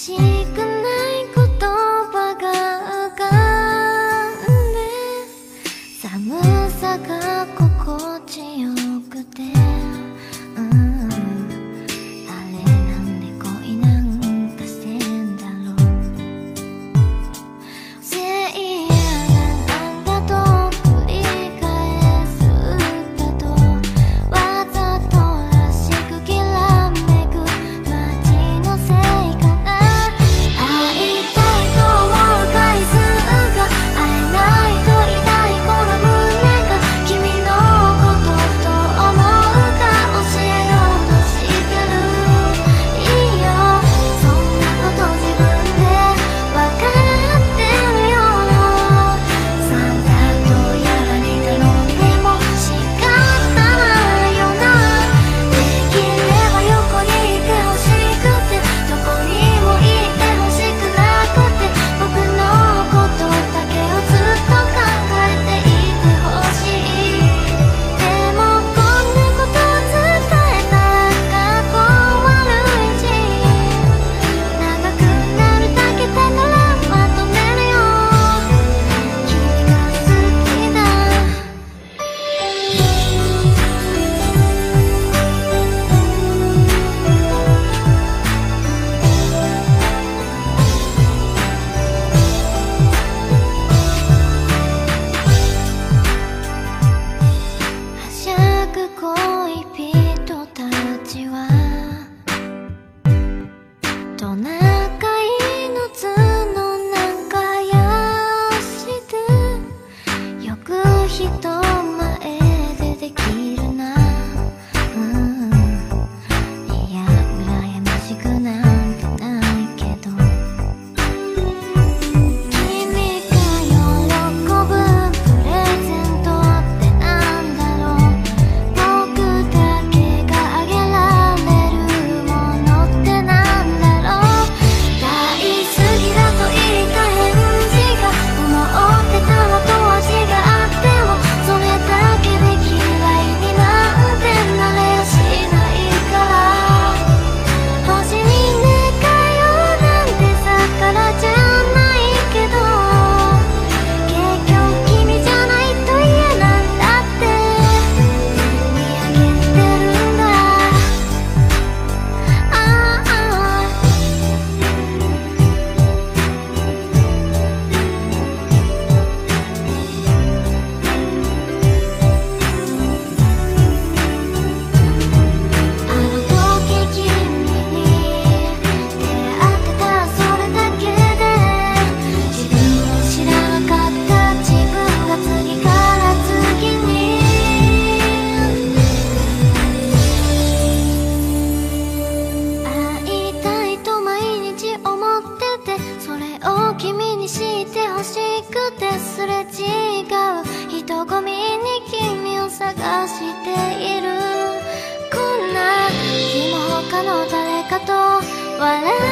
しくて欲しくてすれ違う人混みに君を探している。こんな日も他の誰かと笑